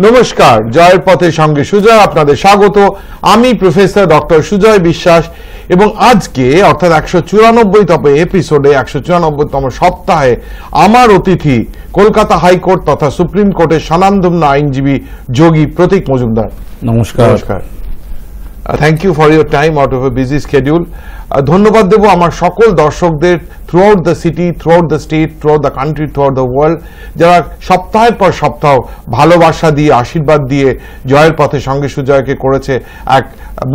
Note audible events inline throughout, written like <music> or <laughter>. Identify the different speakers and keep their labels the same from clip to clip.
Speaker 1: নমস্কার জয়ের পথের সঙ্গে সুজয় আপনাদের স্বাগত। আমি প্রফেসর ডক্টর সুজয় বিশ্বাস এবং আজকে অর্থাৎ একশো চুরানব্বই তম এপিসোডে একশো চুরানব্বইতম সপ্তাহে আমার অতিথি কলকাতা হাইকোর্ট তথা সুপ্রিম কোর্টের স্বনামধন্য আইনজীবী যোগী প্রতীক মজুমদার।
Speaker 2: নমস্কার।
Speaker 1: নমস্কার। Thank you for your time out of a busy schedule ধন্যবাদ দেব আমার সকল দর্শকদের throughout the city throughout the state throughout the country throughout the world যারা সপ্তাহের পর সপ্তাহ ভালোবাসা দিয়ে, আশীর্বাদ দিয়ে জয়ের পথে সঙ্গে সুজয়কে করেছে এক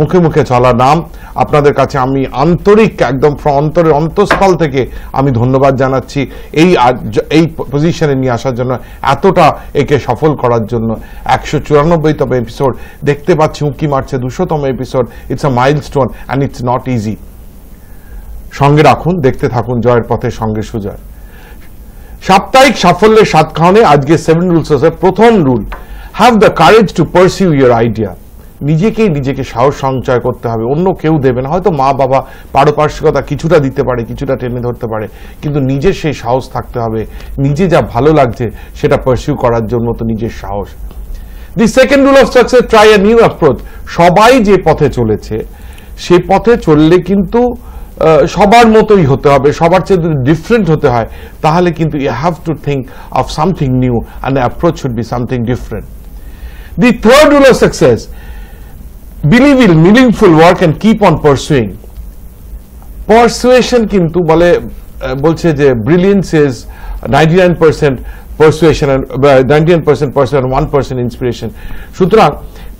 Speaker 1: মুখে মুখে চলা নাম। আপনাদের কাছে আমি আন্তরিক, একদম অন্তরের অন্তঃস্থল থেকে আমি ধন্যবাদ জানাচ্ছি এই এই পজিশনে নিয়ে আসার জন্য, এতটা একে সফল করার জন্য। একশো চুরানব্বইতম এপিসোড দেখতে পাচ্ছি উঁকি মারছে দুশোতম episode it's a milestone and it's not easy সঙ্গে রাখুন, দেখতে থাকুন, জয়ের পথে সঙ্গে সুজয়। সাপ্তাহিক সাফল্যের সাত খাওয়ানে আজকে সেভেন রুলস আছে প্রথম rule have the courage to pursue your idea নিজেকেই নিজেকে সাহস সঞ্চয় করতে হবে, অন্য কেউ দেবে না। হয়তো মা বাবা পারপার্শ্বিকতা কিছুটা দিতে পারে, কিছুটা টেনে ধরতে পারে, কিন্তু নিজের সেই সাহস থাকতে হবে। নিজে যা ভালো লাগছে, সেটা পারসিউ করার জন্য তো নিজের সাহস। The second rule of success try a new approach সবাই যে পথে চলেছে, সে পথে চললে কিন্তু সবার মতোই হতে হবে, সবার চেয়ে যদি ডিফারেন্ট হতে হয়, তাহলে কিন্তু you have to think of something new and approach should be something different the third rule of success believe in meaningful work and keep on pursuing persuasion কিন্তু বলে বলছে যে brilliance is ninety nine percent persuasion ninety nine percent person one percent inspiration সুতরাং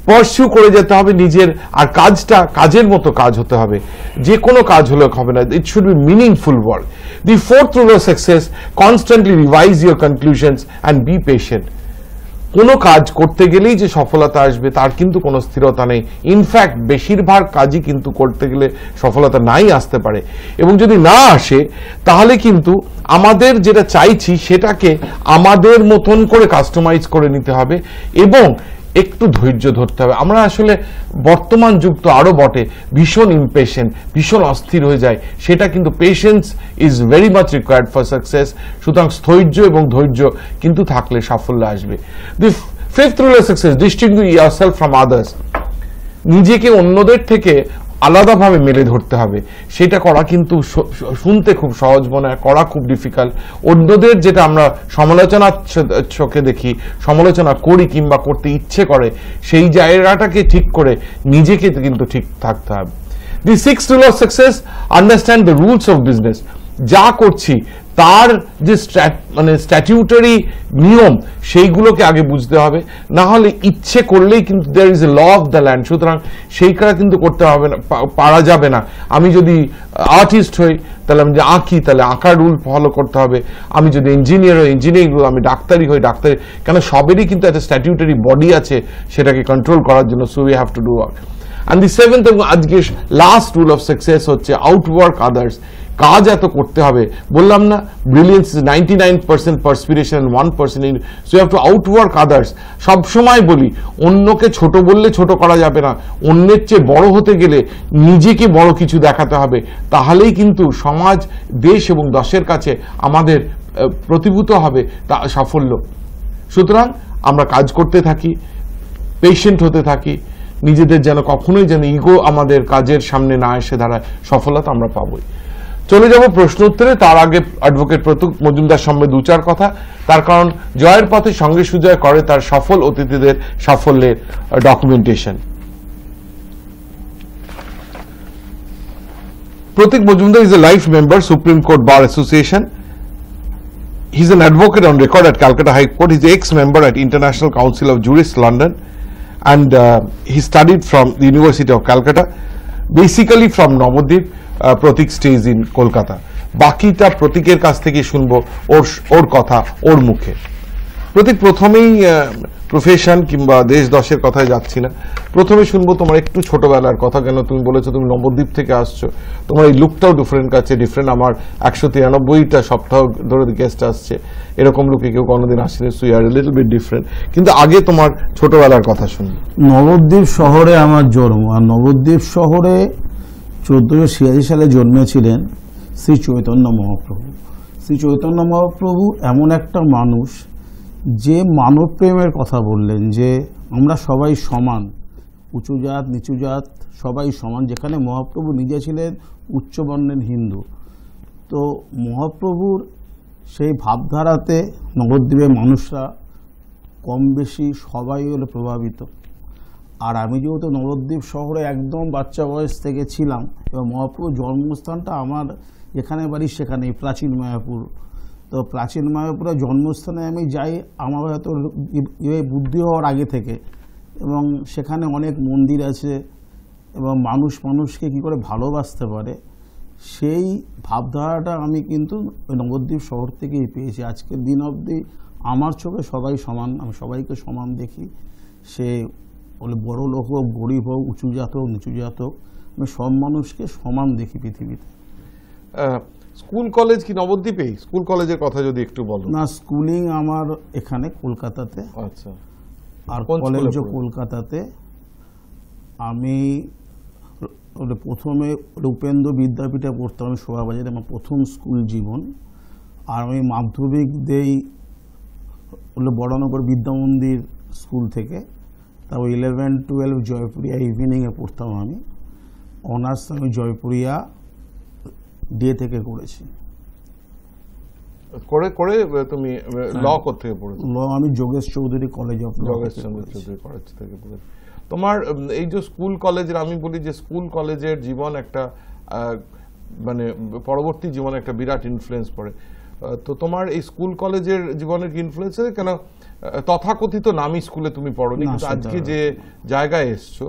Speaker 1: pursue করে যেতে হবে নিজের, আর কাজটা, কাজের মতো কাজ হতে হবে। যে কোনো কাজ হলে হবে না। It should be meaningful work the fourth rule of success constantly revise your conclusions and be patient কোনো কাজ করতে গেলেই যে সফলতা আসবে, তার কিন্তু কোনো স্থিরতা নেই। ইনফ্যাক্ট বেশিরভাগ কাজই কিন্তু করতে গেলে সফলতা নাই আসতে পারে। এবং যদি না আসে, তাহলে কিন্তু আমাদের যেটা চাইছি, সেটাকে আমাদের মতন করে কাস্টমাইজ করে নিতে হবে। এবং একটু ধৈর্য ধরতে হবে। আমরা আসলে বর্তমান যুগ তো আরও বটে, ভীষণ ইম্পেশেন্ট ভীষণ অস্থির হয়ে যায়। সেটা কিন্তু patience is very much required for success সুতরাং স্থৈর্য এবং ধৈর্য কিন্তু থাকলে সাফল্য আসবে। The fifth rule of success distinguish yourself from others নিজেকে অন্যদের থেকে আলাদাভাবে মেলে ধরতে হবে। সেটা করা কিন্তু শুনতে খুব সহজ মনে হয়, করা খুব ডিফিকাল্ট অন্যদের যেটা আমরা সমালোচনার চোখে দেখি, সমালোচনা করি কিংবা করতে ইচ্ছে করে, সেই জায়গাটাকে ঠিক করে নিজেকে কিন্তু ঠিক থাকতে হবে। The six rule of success understand the rules of business যা করছি তার যে মানে স্ট্যাটিউটারি নিয়ম, সেইগুলোকে আগে বুঝতে হবে। না হলে ইচ্ছে করলেই কিন্তু there is a law of the land সুতরাং সেইটা কিন্তু করতে হবে না পারা যাবে না। আমি যদি আর্টিস্ট হই, তাহলে আমি যে আঁকি, তাহলে আঁকার রুল ফলো করতে হবে। আমি যদি ইঞ্জিনিয়ার হই ইঞ্জিনিয়ারিং রুল আমি ডাক্তারি হই, ডাক্তারি, কেন সবেরই কিন্তু একটা স্ট্যাটিউটারি বডি আছে, সেটাকে কন্ট্রোল করার জন্য so we have to do work and the seventh এবং আজকে লাস্ট রুল অফ সাকসেস হচ্ছে আউটওয়ার্ক আদার্স কাজ এত করতে হবে। বললাম না brilliance is ninety nine percent perspiration one percent in so have to outwork others সবসময় বলি, অন্যকে ছোট বললে ছোট করা যাবে না। অন্যের চেয়ে বড় হতে গেলে নিজেকে বড় কিছু দেখাতে হবে। তাহলেই কিন্তু সমাজ, দেশ এবং দশের কাছে আমাদের প্রতিভূত হবে তা সাফল্য। সুতরাং আমরা কাজ করতে থাকি পেশেন্ট হতে থাকি নিজেদের যেন কখনোই যেন ইগো আমাদের কাজের সামনে না এসে দাঁড়ায়, সফলতা আমরা পাবই। চলে যাব প্রশ্ন উত্তরে তার আগে অ্যাডভোকেট প্রতুক মজুমদার সঙ্গে দু চার কথা। তার কারণ, জয়ের পথে সঙ্গে সুজয় করে তার সফল অতিথিদের সাফল্যের documentation Pratik Majumdar is a life member supreme court bar association he is an advocate on record at Calcutta high court his ex member at international council of jurist London and uh, he studied from the University of Calcutta. Basically from Navadip, uh, Pratik stays in Kolkata. বাকিটা প্রতীকের কাছ থেকে শুনব ওর ওর কথা ওর মুখে প্রতীক প্রথমেই profession কিংবা দেশ দশের কথায় যাচ্ছি না। প্রথমে শুনব তোমার একটু ছোটবেলার কথা। কেন তুমি বলেছ তুমি নবদ্বীপ থেকে আসছো? তোমার এই লুকটাও ডিফারেন্ট কাছে ডিফারেন্ট আমার একশো তিরানব্বইটা সপ্তাহ ধরে গেস্ট আসছে। এরকম লুকে কেউ কোনোদিন আসেনি। সুই আর লিটল বিট ডিফারেন্ট কিন্তু আগে তোমার ছোটবেলার কথা শুনব।
Speaker 2: নবদ্বীপ শহরে আমার জন্ম। আর নবদ্বীপ শহরে চোদ্দশো ছিয়াশি সালে জন্মেছিলেন শ্রী চৈতন্য মহাপ্রভু। শ্রী চৈতন্য মহাপ্রভু এমন একটা মানুষ যে মানব প্রেমের কথা বললেন, যে আমরা সবাই সমান, উঁচু জাত, নিচু জাত, সবাই সমান, যেখানে মহাপ্রভু নিজে ছিলেন উচ্চবর্ণের হিন্দু, তো মহাপ্রভুর সেই ভাবধারাতে নবদ্বীপের মানুষরা কম বেশি সবাই হলো প্রভাবিত। আর আমি যেহেতু নবদ্বীপ শহরে একদম বাচ্চা বয়স থেকে ছিলাম এবং মহাপ্রভুর জন্মস্থানটা আমার যেখানে বাড়ি সেখানেই, প্রাচীন মায়াপুর। তো প্রাচীন মায়াপুরের জন্মস্থানে আমি যাই, আমার হয়তো ইয়ে বুদ্ধি হওয়ার আগে থেকে। এবং সেখানে অনেক মন্দির আছে, এবং মানুষ মানুষকে কি করে ভালোবাসতে পারে, সেই ভাবধারাটা আমি কিন্তু ওই নবদ্বীপ শহর থেকেই পেয়েছি। আজকের দিন অবধি আমার চোখে সবাই সমান, আমি সবাইকে সমান দেখি। সে বলে, বড় লোক হোক, গরিব হোক, উঁচু জাত হোক, নিচু জাত হোক, আমি সব মানুষকে সমান দেখি পৃথিবীতে।
Speaker 1: স্কুল কলেজ কি নবদ্বীপেই স্কুল কলেজের কথা যদি একটু বলো।
Speaker 2: না স্কুলিং আমার এখানে কলকাতাতে।
Speaker 1: আচ্ছা।
Speaker 2: আর কলেজও কলকাতাতে। আমি প্রথমে রূপেন্দ্র বিদ্যাপীঠে পড়তাম আমি শোভাবাজারে আমার প্রথম স্কুল জীবন। আর আমি মাধ্যমিক দেই হলো বড়নগর বিদ্যামন্দির স্কুল থেকে। তারপর ইলেভেন টুয়েলভ জয়পুরিয়া ইভিনিংয়ে পড়তাম আমি। অনার্স আমি জয়পুরিয়া ডে থেকে করেছি।
Speaker 1: করে করে তুমি ল থেকে পড়েছো?
Speaker 2: ল আমি Jogesh Chowdhury college of
Speaker 1: Jogesh Chowdhury college থেকে পড়ে তোমার এই যে স্কুল কলেজের আমি বলি যে স্কুল কলেজের জীবন একটা মানে পরবর্তী জীবনে একটা বিরাট ইনফ্লুয়েন্স পড়ে। তো তোমার এই স্কুল কলেজের জীবনের ইনফ্লুয়েন্স কেন তথাকথিত নামি স্কুলে তুমি পড়ো
Speaker 2: না,
Speaker 1: কিন্তু আজকে যে জায়গায় এসছো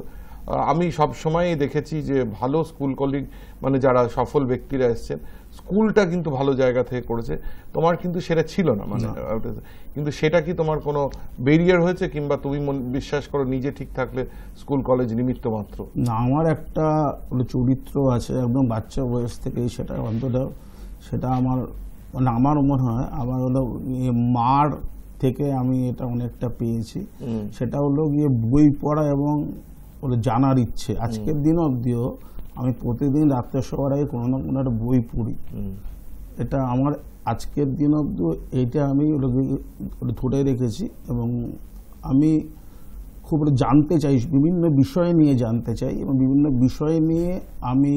Speaker 1: আমি সব সময় দেখেছি যে ভালো স্কুল কলিগ মানে যারা সফল ব্যক্তিরা এসছেন স্কুলটা কিন্তু ভালো জায়গা থেকে করেছে। তোমার কিন্তু সেটা ছিল না মানে কিন্তু সেটা কি তোমার কোনো বেরিয়ার হয়েছে কিংবা তুমি বিশ্বাস করো নিজে ঠিক থাকলে স্কুল কলেজ নিমিত্ত মাত্র?
Speaker 2: না আমার একটা চরিত্র আছে একদম বাচ্চা বয়স থেকেই সেটা অন্তত। সেটা আমার মানে আমার মনে হয় আমার হলো ইয়ে মার থেকে আমি এটা অনেকটা পেয়েছি। সেটা হলো গিয়ে বই পড়া এবং হলো জানার ইচ্ছে। আজকের দিন অবধিও আমি প্রতিদিন রাত্রে শোয়ার আগে কোনো না কোনো একটা বই পড়ি। এটা আমার আজকের দিন অব্দি এইটা আমি ওটা ধরে রেখেছি এবং আমি খুব জানতে চাই বিভিন্ন বিষয় নিয়ে জানতে চাই এবং বিভিন্ন বিষয় নিয়ে আমি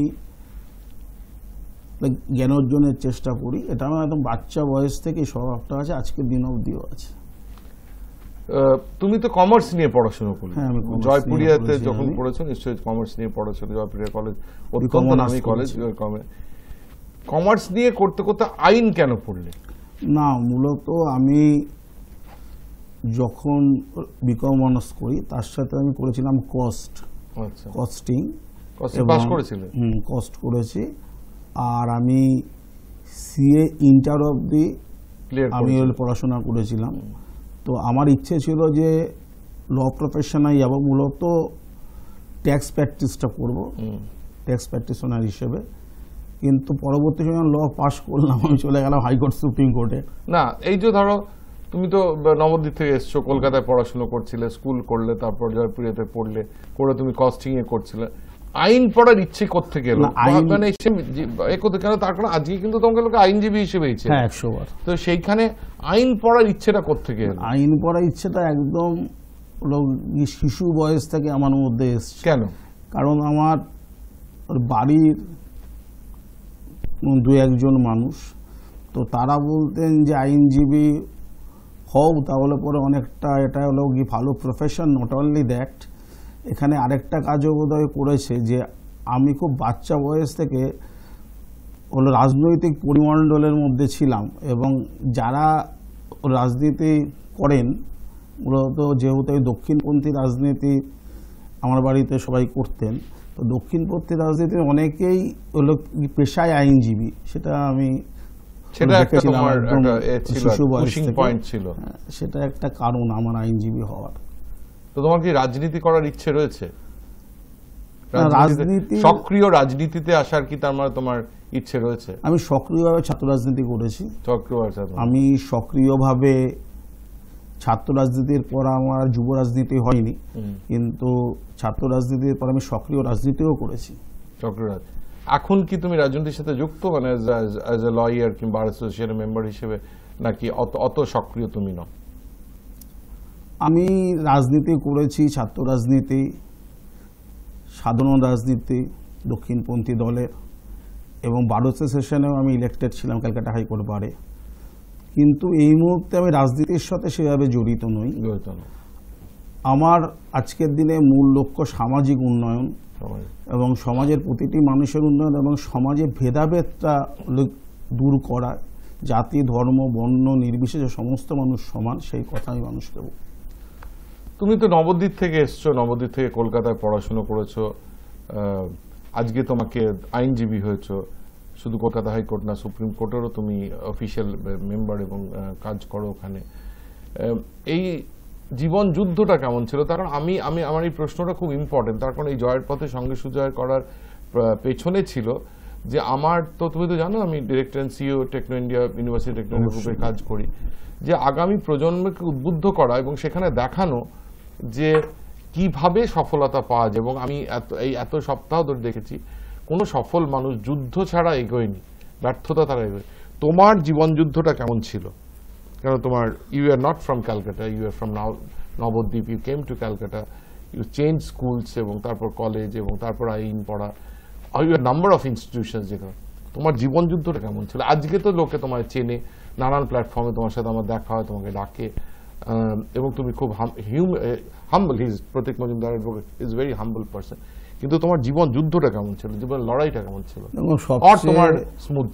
Speaker 2: জ্ঞান অর্জনের চেষ্টা করি। এটা আমার একদম বাচ্চা বয়স থেকে স্বভাবটা আছে আজকের দিন অবধিও আছে।
Speaker 1: তুমি তো কমার্স নিয়ে পড়াশোনা করলে।
Speaker 2: হ্যাঁ,
Speaker 1: জয়পুরিয়াতে যখন পড়েছো নিশ্চয়ই কমার্স নিয়ে পড়াশোনা। জয়পুরিয়া কলেজ অত্যন্ত নামী কলেজ কমার্স নিয়ে করতে করতে আইন কেন পড়লে?
Speaker 2: না মূলত আমি যখন বিকম অনার্স করি তার সাথে আমি করেছিলাম কস্ট
Speaker 1: আচ্ছা।
Speaker 2: কস্টিং
Speaker 1: পাস করেছিলে?
Speaker 2: হুম কস্ট করেছি। আর আমি সিএ ইন্টার অবধি
Speaker 1: ক্লিয়ার
Speaker 2: আমি পড়াশোনা করেছিলাম। তো আমার ইচ্ছে ছিল যে ল প্রফেশনে যাব মূলত ট্যাক্স প্র্যাকটিসটা করব ট্যাক্স প্র্যাকটিশনার হিসেবে। কিন্তু পরবর্তী সময় ল পাস করলাম আমি চলে গেলাম হাইকোর্ট সুপ্রিম কোর্টে।
Speaker 1: না এই যে ধরো তুমি তো নবদ্বীপ থেকে এসছো কলকাতায় পড়াশোনা করছিলে স্কুল করলে তারপর জয়পুরিয়াতে পড়লে করে তুমি কস্টিংয়ে করছিলে। আইন পড়ার ইচ্ছে
Speaker 2: না, আইন-
Speaker 1: মানে সে করতে কেন তার কারণ আজকে কিন্তু তোমাকে লোকে আইনজীবী হিসেবে ইচ্ছে
Speaker 2: হ্যাঁ একশো বার
Speaker 1: তো সেইখানে আইন পড়ার ইচ্ছেটা কোথেকে এলো
Speaker 2: আইন পড়ার ইচ্ছেটা একদম শিশু বয়স থেকে আমার মধ্যে এসছে।
Speaker 1: কেন?
Speaker 2: কারণ আমার বাড়ির দু একজন মানুষ। তো তারা বলতেন যে আইনজীবী হও তাহলে পরে অনেকটা এটা হলো কি ভালো প্রফেশন নট অনলি দ্যাট এখানে আরেকটা কাজও বোধহয় করেছে যে আমি খুব বাচ্চা বয়স থেকে হলো রাজনৈতিক পরিমণ্ডলের মধ্যে ছিলাম এবং যারা রাজনীতি করেন মূলত যেহেতু দক্ষিণপন্থী রাজনীতি আমার বাড়িতে সবাই করতেন তো দক্ষিণপন্থী রাজনীতির অনেকেই হলো পেশায় আইনজীবী সেটা আমি
Speaker 1: সেটা একটা
Speaker 2: হ্যাঁ, সেটা একটা কারণ আমার আইনজীবী হওয়ার।
Speaker 1: তো তোমার কি রাজনীতি করার ইচ্ছে রয়েছে?
Speaker 2: রাজনীতি-
Speaker 1: সক্রিয় রাজনীতিতে আসার কি তার মানে তোমার ইচ্ছে রয়েছে?
Speaker 2: আমি সক্রিয়ভাবে ছাত্র রাজনীতি করেছি। আমি সক্রিয়ভাবে ছাত্র রাজনীতির পর আমার যুব রাজনীতি হয়নি কিন্তু ছাত্র রাজনীতির পর আমি সক্রিয় রাজনীতিও করেছি।
Speaker 1: সক্রিয় এখন কি তুমি রাজনীতির সাথে যুক্ত? মানে অ্যাজ এ লয়ার কিংবা অ্যাসোসিয়েশন মেম্বার হিসেবে নাকি অত অত সক্রিয় তুমি নও?
Speaker 2: আমি রাজনীতি করেছি ছাত্র রাজনীতি সাধারণ রাজনীতি দক্ষিণপন্থী দলের এবং বারোতে সেশনেও আমি ইলেক্টেড ছিলাম ক্যালকাটা হাইকোর্ট বারে কিন্তু এই মুহূর্তে আমি রাজনীতির সাথে সেভাবে জড়িত নই
Speaker 1: জড়িত
Speaker 2: আমার আজকের দিনে মূল লক্ষ্য সামাজিক উন্নয়ন। এবং সমাজের প্রতিটি মানুষের উন্নয়ন এবং সমাজে ভেদাভেদটা দূর করা জাতি ধর্ম বর্ণ নির্বিশেষে সমস্ত মানুষ সমান সেই কথা আমি মানুষকে বলব।
Speaker 1: তুমি তো নবদ্বীপ থেকে এসছো নবদ্বীপ থেকে কলকাতায় পড়াশুনো করেছ আজকে তোমাকে আইনজীবী হয়েছো শুধু কলকাতা হাইকোর্ট না সুপ্রিম কোর্টেরও তুমি অফিসিয়াল মেম্বার এবং কাজ করো ওখানে। এই জীবন যুদ্ধটা কেমন ছিল? কারণ আমি আমি আমার এই প্রশ্নটা খুব ইম্পর্টেন্ট তার কারণ এই জয়ের পথে সঙ্গে সুজয় করার পেছনে ছিল যে আমার তো তুমি তো জানো আমি director and CEO Techno India university Techno গ্রুপে কাজ করি। যে আগামী প্রজন্মকে উদ্বুদ্ধ করা এবং সেখানে দেখানো যে কীভাবে সফলতা পাওয়া যায়। এবং আমি এত, এই এত সপ্তাহ ধরে দেখেছি, কোনো সফল মানুষ যুদ্ধ ছাড়া এগোয়নি, ব্যর্থতা তারা এগোয় তোমার জীবন যুদ্ধটা কেমন ছিল? কেন তোমার you are not from Calcutta you are from Nabadwip you came to Calcutta you change schools এবং তারপর কলেজ এবং তারপর আইন পড়া you are number of institutions যেখানে তোমার জীবন যুদ্ধটা কেমন ছিল? আজকে তো লোকে তোমার চেনে, নানান প্ল্যাটফর্মে তোমার সাথে আমার দেখা হয়, তোমাকে ডাকে এবং তুমি খুব humble his Pratik Majumdar is very humble person কিন্তু তোমার জীবন যুদ্ধটা কেমন ছিল? জীবন লড়াইটা কেমন ছিল? আর তোমার স্মুথ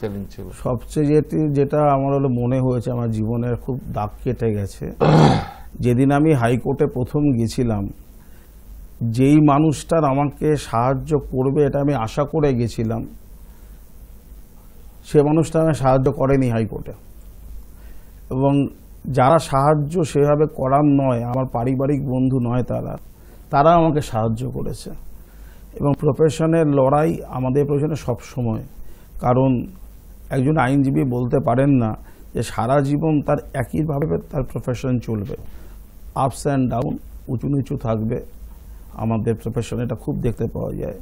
Speaker 1: সেলিং ছিল?
Speaker 2: সবচেয়ে যেটি যেটা আমার হলো মনে হয়েছে আমার জীবনের খুব দাগ কেটে গেছে। <coughs> যেদিন আমি হাইকোর্টে প্রথম গেছিলাম যেই মানুষটার আমাকে সাহায্য করবে এটা আমি আশা করে গেছিলাম সে মানুষটা আমাকে সাহায্য করেনি হাইকোর্টে। এবং যারা সাহায্য সেভাবে করার নয়, আমার পারিবারিক বন্ধু নয় তারা তারা আমাকে সাহায্য করেছে। এবং প্রফেশনের লড়াই আমাদের প্রফেশনে সবসময় কারণ একজন আইনজীবী বলতে পারেন না যে সারা জীবন তার একইভাবে তার প্রফেশন চলবে। আপস অ্যান্ড ডাউন উঁচু নিচু থাকবে। আমাদের প্রফেশনে এটা খুব দেখতে পাওয়া যায়।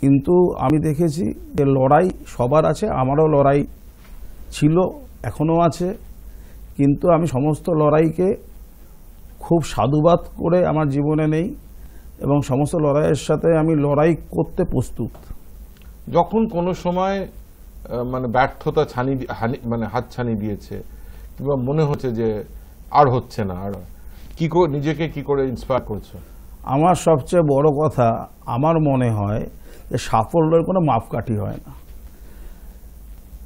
Speaker 2: কিন্তু আমি দেখেছি যে লড়াই সবার আছে, আমারও লড়াই ছিল, এখনও আছে। কিন্তু আমি সমস্ত লড়াইকে খুব সাধুবাদ করে আমার জীবনে নেই এবং সমস্ত লড়াইয়ের সাথে আমি লড়াই করতে প্রস্তুত।
Speaker 1: যখন কোনো সময় মানে ব্যর্থতা ছানি মানে হাত ছানি দিয়েছে কিংবা মনে হচ্ছে যে আর হচ্ছে না আর কি করে নিজেকে কি করে ইন্সপায়ার করছ?
Speaker 2: আমার সবচেয়ে বড় কথা আমার মনে হয় যে সাফল্যের কোনো মাপকাঠি হয় না।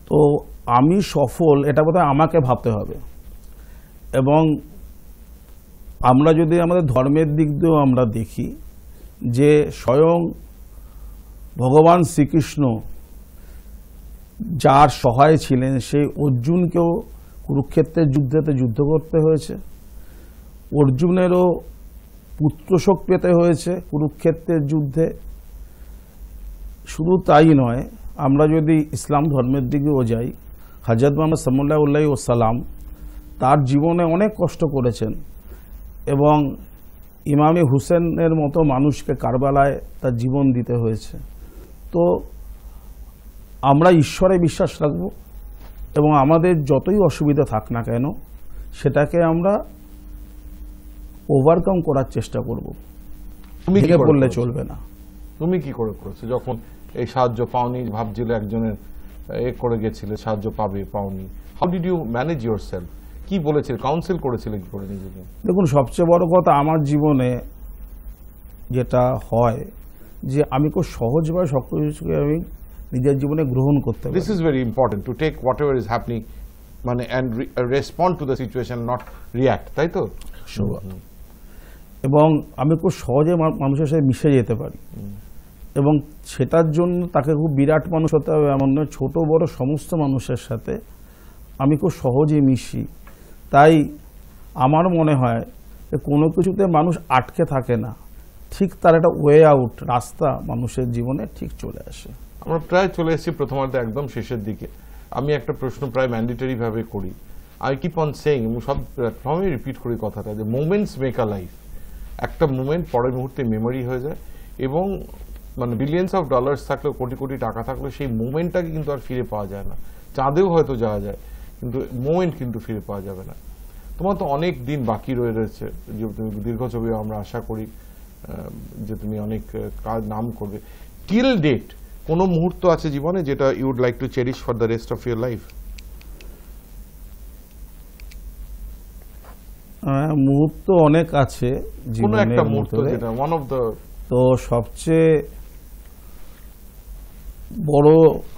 Speaker 2: তো আমি সফল এটা বোধহয় আমাকে ভাবতে হবে। এবং আমরা যদি আমাদের ধর্মের দিক দিয়েও আমরা দেখি যে স্বয়ং ভগবান শ্রীকৃষ্ণ যার সহায় ছিলেন, সেই অর্জুনকেও কুরুক্ষেত্রের যুদ্ধেতে যুদ্ধ করতে হয়েছে। অর্জুনেরও পুত্রশোক পেতে হয়েছে কুরুক্ষেত্রের যুদ্ধে। শুধু তাই নয়, আমরা যদি ইসলাম ধর্মের দিকেও যাই হজরত মোহাম্মদ সাল্লাহ উল্লাহ সালাম তার জীবনে অনেক কষ্ট করেছেন। এবং ইমামি হুসেনের মতো মানুষকে কারবালায় তার জীবন দিতে হয়েছে। তো আমরা ঈশ্বরে বিশ্বাস রাখব এবং আমাদের যতই অসুবিধা থাক না কেন সেটাকে আমরা ওভারকাম করার চেষ্টা করব।
Speaker 1: তুমি কি করেছ?
Speaker 2: চলবে না।
Speaker 1: তুমি কি করে করেছ? যখন এই সাহায্য পাওনি ভাবছিলে একজনের এ করে গেছিলে সাহায্য পাবে পাওনি। How did you manage yourself কি বলেছিলে কাউন্সিল করেছিলে কি করে নিজেকে?
Speaker 2: দেখুন সবচেয়ে বড় কথা আমার জীবনে যেটা হয় যে আমি খুব সহজভাবে সব কিছুকে আমি নিজের জীবনে গ্রহণ করতে পারি।
Speaker 1: This is very important to take whatever is happening মানে and respond to the situation not react তাই তো?
Speaker 2: এবং আমি খুব সহজে মানুষের সাথে মিশে যেতে পারি। এবং সেটার জন্য তাকে খুব বিরাট মানুষ হতে হবে এমন নয় ছোট বড় সমস্ত মানুষের সাথে আমি খুব সহজে মিশি। তাই আমার মনে হয় যে কোনো কিছুতে মানুষ আটকে থাকে না। ঠিক তার একটা ওয়ে আউট রাস্তা মানুষের জীবনে ঠিক চলে আসে।
Speaker 1: আমরা প্রায় চলে এসেছি প্রথমার্ধে একদম শেষের দিকে। আমি একটা প্রশ্ন প্রায় ম্যান্ডেটরি ভাবে করি। আই কিপ অন সেইং এবং সব প্ল্যাটফর্মে রিপিট করি কথাটা, যে মোমেন্টস মেক আ লাইফ একটা মোমেন্ট পরের মুহূর্তে মেমোরি হয়ে যায়, এবং মানে বিলিয়ন্স অফ ডলার্স থাকলেও, কোটি কোটি টাকা থাকলেও, সেই মোমেন্টটাকে কিন্তু আর ফিরে পাওয়া যায় না। চাঁদেও হয়তো যাওয়া যায়। কিন্তু মোমেন্ট কিন্তু ফিরে পাওয়া যাবে না। তোমার তো অনেক দিন বাকি রয়ে রয়েছে যে তুমি দীর্ঘ ছবি আমরা আশা করি যে তুমি অনেক কাজ নাম করবে। টিল ডেট কোনো মুহূর্ত আছে জীবনে যেটা you would like to cherish for the rest of your life
Speaker 2: মুহূর্ত অনেক আছে
Speaker 1: কোনো একটা মুহূর্ত যেটা ওয়ান অফ দ্য
Speaker 2: তো সবচেয়ে বড়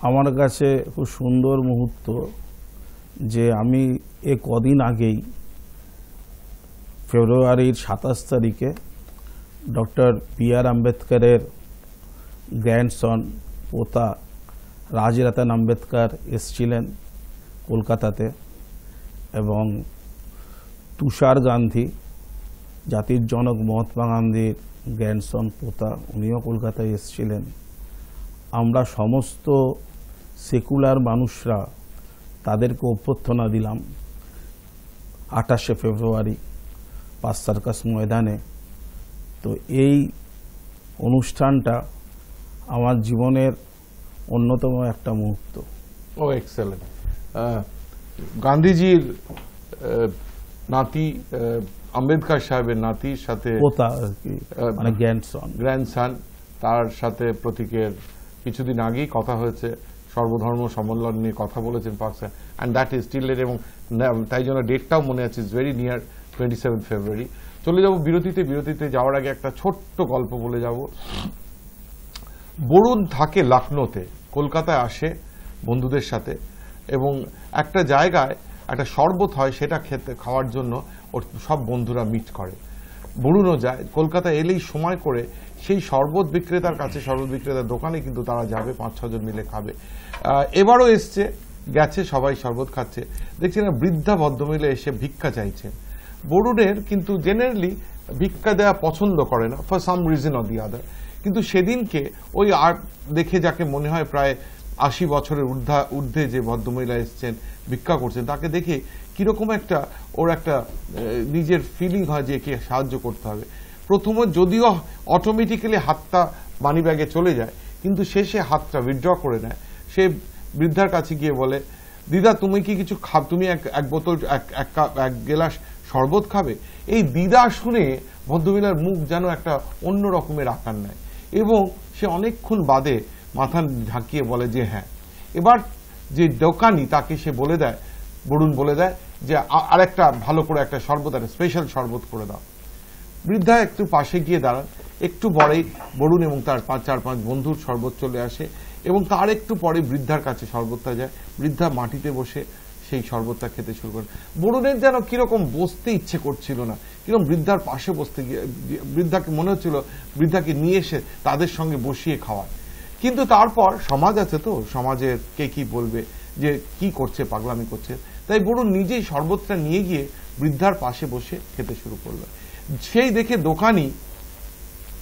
Speaker 2: আমার কাছে খুব সুন্দর মুহূর্ত যে আমি এ কদিন আগেই ফেব্রুয়ারির সাতাশ তারিখে ডক্টর পি আর আম্বেদকরের গ্র্যান্ডসন পোতা রাজরতন আম্বেদকর এসছিলেন কলকাতাতে এবং তুষার গান্ধী, জাতির জনক মহাত্মা গান্ধীর গ্র্যান্ডসন পোতা উনিও কলকাতায় এসেছিলেন। আমরা সমস্ত সেকুলার মানুষরা তাদেরকে অভ্যর্থনা দিলাম। আঠাশে ফেব্রুয়ারি পাঁচ সার্কাস ময়দানে। তো এই অনুষ্ঠানটা আমার জীবনের অন্যতম একটা মুহূর্ত।
Speaker 1: ও এক্সেলেন্ট গান্ধীজির নাতি আম্বেদকর সাহেবের নাতির সাথে
Speaker 2: পোতা আর কি মানে গ্র্যান্ডসন
Speaker 1: গ্র্যান্ডসান তার সাথে প্রতীকের কিছুদিন আগেই কথা হয়েছে। সর্বধর্ম সম্মেলন নিয়ে কথা বলেছেন পাকসান অ্যান্ড দ্যাট ইজ স্টিল এবং তাই জন্য ডেটটাও মনে আছে is very near twenty seven February চলে যাব বিরতিতে বিরতিতে যাওয়ার আগে একটা ছোট্ট গল্প বলে যাব। বরুণ থাকে লখনৌতে কলকাতায় আসে বন্ধুদের সাথে এবং একটা জায়গায় একটা শরবত হয় সেটা খেতে, খাওয়ার জন্য ওর সব বন্ধুরা মিট করে। বরুণও যায় কলকাতা এলেই সময় করে সেই শরবত বিক্রেতার কাছে, শরবত বিক্রেতার দোকানে কিন্তু তারা যাবে, পাঁচ ছজন মিলে খাবে। এবারও এসছে, গেছে, সবাই শরবত খাচ্ছে। দেখছি না, বৃদ্ধা ভদ্রমহিলা এসে ভিক্ষা চাইছেন। বরুণের কিন্তু জেনারেলি ভিক্ষা দেওয়া পছন্দ করে না for some reason or the other কিন্তু সেদিনকে ওই আর্ট দেখে যাকে মনে হয় প্রায় আশি বছরের ঊর্ধ্বা, ঊর্ধ্বে যে ভদ্রমহিলা এসছেন, ভিক্ষা করছেন, তাকে দেখে কীরকম একটা ওর একটা নিজের ফিলিং হয় যে একে সাহায্য করতে হবে। প্রথমে যদিও অটোমেটিক্যালি হাতটা মানি ব্যাগে চলে যায়, কিন্তু শেষে হাতটা উইথড্র করে নেয়। সে বৃদ্ধার কাছে গিয়ে বলে, দিদা, তুমি কি কিছু খাব তুমি এক এক বোতল, এক এক কাপ, এক গেলাস শরবত খাবে? এই দিদা শুনে ভদ্রমহিলার মুখ যেন একটা অন্য রকমের আকার নেয়। এবং সে অনেকক্ষণ বাদে মাথা ঝাঁকিয়ে বলে যে হ্যাঁ। এবার যে দোকানি তাকে সে বলে দেয়, বরুণ বলে দেয় যে আ- আরেকটা ভালো করে একটা শরবত, একটা স্পেশাল শরবত করে দাও। বৃদ্ধা একটু পাশে গিয়ে দাঁড়ান। একটু পরেই বরুণ এবং তার পাঁচ, চার, পাঁচ বন্ধুর শরবত চলে আসে এবং তার একটু পরে বৃদ্ধার কাছে শরবতটা যায়। বৃদ্ধা মাটিতে বসে সেই শরবতটা খেতে শুরু করে বরুণের যেন কীরকম বসতে ইচ্ছে করছিল না, কীরকম বৃদ্ধার পাশে বসতে গিয়ে, বৃদ্ধাকে মনে হচ্ছিল বৃদ্ধাকে নিয়ে এসে তাদের সঙ্গে বসিয়ে খাওয়ায়। কিন্তু তারপর সমাজ আছে তো সমাজের কে কি বলবে, যে কি করছে, পাগলামি করছে। তাই বরুণ নিজেই শরবতটা নিয়ে গিয়ে বৃদ্ধার পাশে বসে খেতে শুরু করল। সেই দেখে দোকানি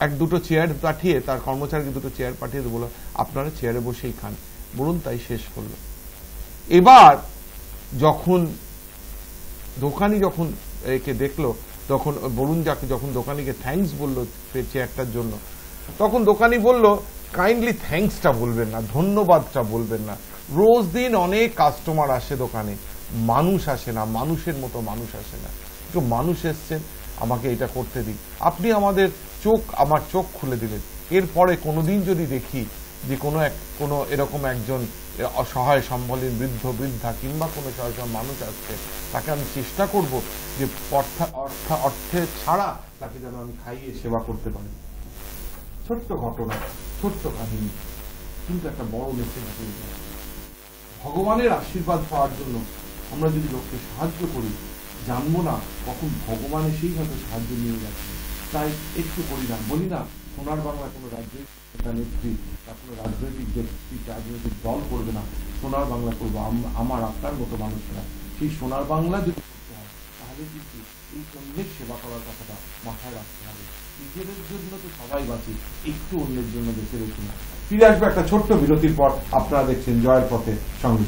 Speaker 1: এক দুটো চেয়ার পাঠিয়ে, তার কর্মচারীকে দুটো চেয়ার পাঠিয়ে বলল, আপনারা চেয়ারে বসেই খান। বরুণ তাই শেষ করল। এবার যখন দোকানি যখন একে দেখল, তখন বরুণ যাকে যখন দোকানিকে থ্যাঙ্কস বলল চেয়ারটার জন্য, তখন দোকানি বলল কাইন্ডলি থ্যাঙ্কসটা বলবেন না, ধন্যবাদটা বলবেন না। রোজ দিন অনেক কাস্টমার আসে দোকানে, মানুষ আসে না, মানুষের মতো মানুষ আসে না। একটু মানুষ এসছেন, আমাকে এটা করতে দিন। আপনি আমাদের চোখ, আমার চোখ খুলে দিলেন এরপরে কোনোদিন যদি দেখি যে কোনো এক, কোনো এরকম একজন অসহায় সম্বলীন বৃদ্ধ, বৃদ্ধা কিংবা কোনো সহায় মানুষ আসছে, তাকে আমি চেষ্টা করব যে অর্থা অর্থা অর্থে ছাড়া তাকে যেন আমি খাইয়ে সেবা করতে পারি। ছোট্ট ঘটনা, ছোট্ট কাহিনী। কিন্তু একটা বড় মেসেজ হয়ে ভগবানের আশীর্বাদ পাওয়ার জন্য আমরা যদি লোককে সাহায্য করি, জানব না কখন ভগবান সেই হয়তো সাহায্য নিয়ে যাচ্ছে তাই একটু করি না বলি না, সোনার বাংলা কোনো রাজনৈতিক নেতা, নেত্রী বা কোনো রাজনৈতিক ব্যক্তি, রাজনৈতিক দল করবে না। সোনার বাংলা করব। আমার আপনার মতো মানুষরা সেই সোনার বাংলা যদি করতে হয়, তাহলে কিন্তু এই অন্যের সেবা করার কথাটা মাথায় রাখতে হবে। নিজেদের জন্য তো সবাই বাঁচি, একটু অন্যের জন্য বেঁচে রেখে না। ফিরে আসবে একটা ছোট্ট বিরতির পর, আপনারা দেখছেন জয়ের পথে সঙ্গে